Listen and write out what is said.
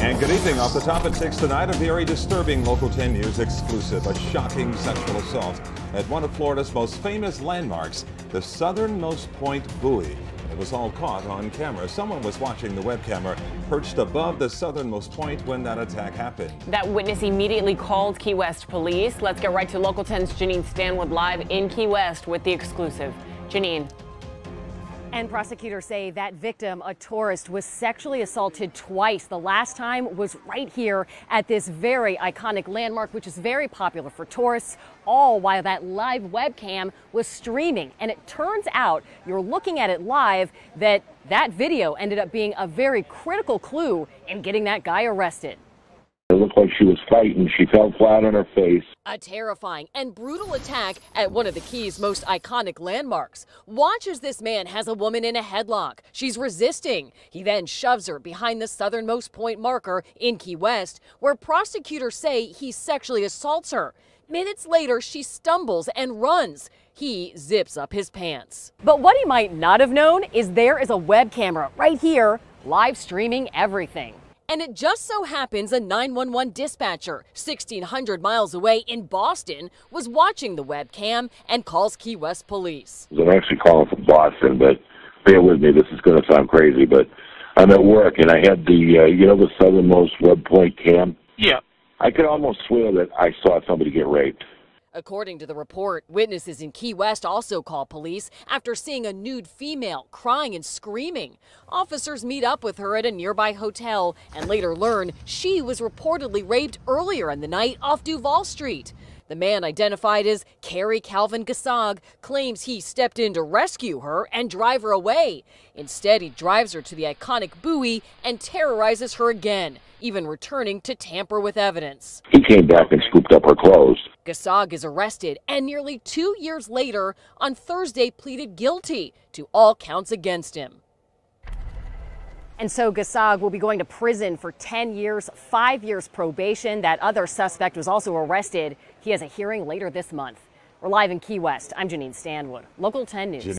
And good evening. Off the top at 6 tonight, a very disturbing Local 10 News exclusive. A shocking sexual assault at one of Florida's most famous landmarks, the southernmost point buoy. It was all caught on camera. Someone was watching the web camera perched above the southernmost point when that attack happened. That witness immediately called Key West police. Let's get right to Local 10's Janine Stanwood live in Key West with the exclusive. Janine. And prosecutors say that victim, a tourist, was sexually assaulted twice. The last time was right here at this very iconic landmark, which is very popular for tourists, all while that live webcam was streaming. And it turns out, you're looking at it live, that that video ended up being a very critical clue in getting that guy arrested. It looked like she was fighting. She fell flat on her face. A terrifying and brutal attack at one of the Keys' most iconic landmarks. Watch as this man has a woman in a headlock. She's resisting. He then shoves her behind the southernmost point marker in Key West, where prosecutors say he sexually assaults her. Minutes later, she stumbles and runs. He zips up his pants. But what he might not have known is there is a web camera right here, live streaming everything. And it just so happens a 911 dispatcher 1,600 miles away in Boston was watching the webcam and calls Key West police. I'm actually calling from Boston, but bear with me. This is going to sound crazy, but I'm at work and I had the, uh, you know, the southernmost web point cam? Yeah. I could almost swear that I saw somebody get raped. According to the report, witnesses in Key West also call police after seeing a nude female crying and screaming. Officers meet up with her at a nearby hotel and later learn she was reportedly raped earlier in the night off Duval Street. The man identified as Kerry Calvin Gasag claims he stepped in to rescue her and drive her away. Instead, he drives her to the iconic buoy and terrorizes her again, even returning to tamper with evidence. He came back and scooped up her clothes. Gasag is arrested and nearly two years later, on Thursday, pleaded guilty to all counts against him. And so Gasag will be going to prison for 10 years, five years probation. That other suspect was also arrested. He has a hearing later this month. We're live in Key West. I'm Janine Stanwood, Local 10 News.